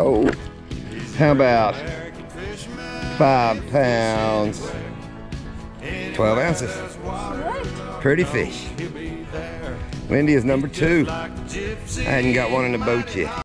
Oh, how about five pounds, 12 ounces. Pretty fish. Lindy is number two. I hadn't got one in the boat yet.